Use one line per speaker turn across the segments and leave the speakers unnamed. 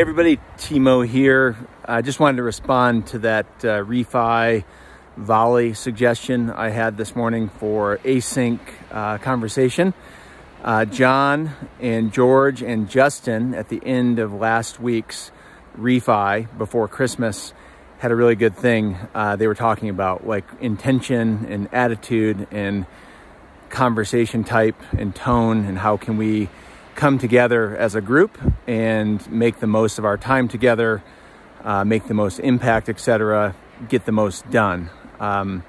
Everybody, Timo here. I just wanted to respond to that uh, refi volley suggestion I had this morning for async uh, conversation. Uh, John and George and Justin at the end of last week's refi before Christmas had a really good thing uh, they were talking about, like intention and attitude and conversation type and tone and how can we come together as a group and make the most of our time together, uh, make the most impact, etc., get the most done. Um,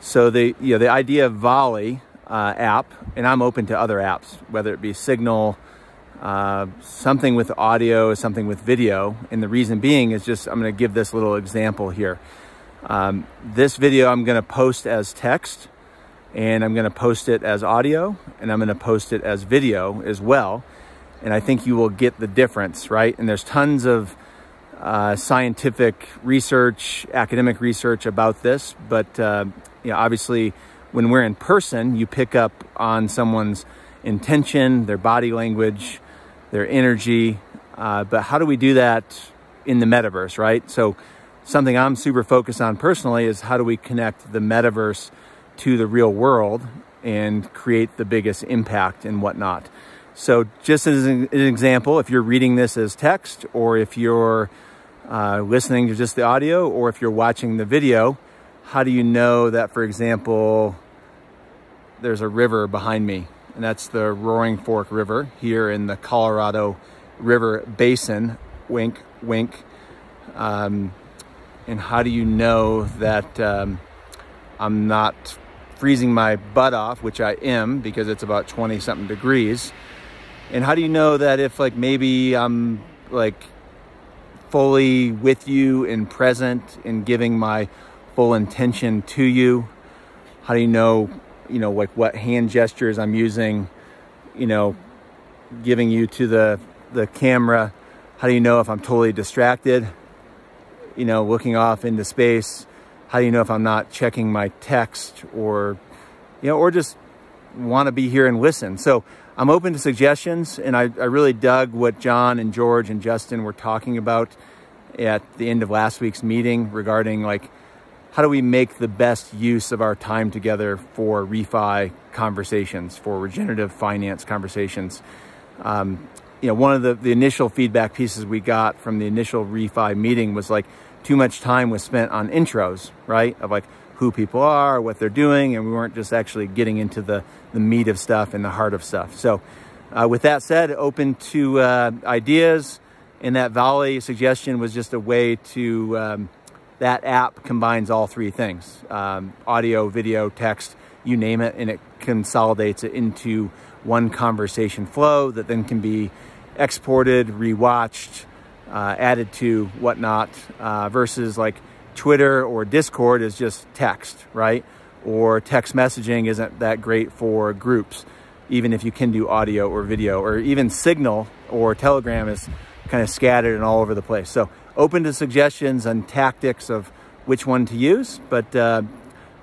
so the you know the idea of Volley uh, app, and I'm open to other apps, whether it be Signal, uh, something with audio, something with video, and the reason being is just I'm going to give this little example here. Um, this video I'm going to post as text and I'm going to post it as audio and I'm going to post it as video as well. And I think you will get the difference, right? And there's tons of uh, scientific research, academic research about this, but uh, you know, obviously when we're in person, you pick up on someone's intention, their body language, their energy. Uh, but how do we do that in the metaverse, right? So something I'm super focused on personally is how do we connect the metaverse to the real world and create the biggest impact and whatnot. So just as an example, if you're reading this as text or if you're uh, listening to just the audio or if you're watching the video, how do you know that, for example, there's a river behind me and that's the Roaring Fork River here in the Colorado River Basin, wink, wink. Um, and how do you know that um, I'm not freezing my butt off, which I am because it's about 20 something degrees. And how do you know that if like maybe I'm like fully with you and present and giving my full intention to you? How do you know, you know, like what hand gestures I'm using, you know, giving you to the the camera? How do you know if I'm totally distracted? You know, looking off into space how do you know if I'm not checking my text or, you know, or just want to be here and listen? So I'm open to suggestions and I, I really dug what John and George and Justin were talking about at the end of last week's meeting regarding like, how do we make the best use of our time together for refi conversations, for regenerative finance conversations? Um, you know, one of the, the initial feedback pieces we got from the initial refi meeting was like, too much time was spent on intros, right? Of like who people are, what they're doing, and we weren't just actually getting into the, the meat of stuff and the heart of stuff. So uh, with that said, open to uh, ideas. And that Volley suggestion was just a way to, um, that app combines all three things, um, audio, video, text, you name it, and it consolidates it into one conversation flow that then can be exported, rewatched, uh, added to whatnot uh, versus like Twitter or Discord is just text, right? Or text messaging isn't that great for groups, even if you can do audio or video, or even Signal or Telegram is kind of scattered and all over the place. So open to suggestions and tactics of which one to use, but uh,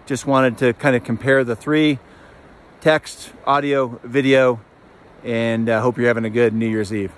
just wanted to kind of compare the three text, audio, video, and uh, hope you're having a good New Year's Eve.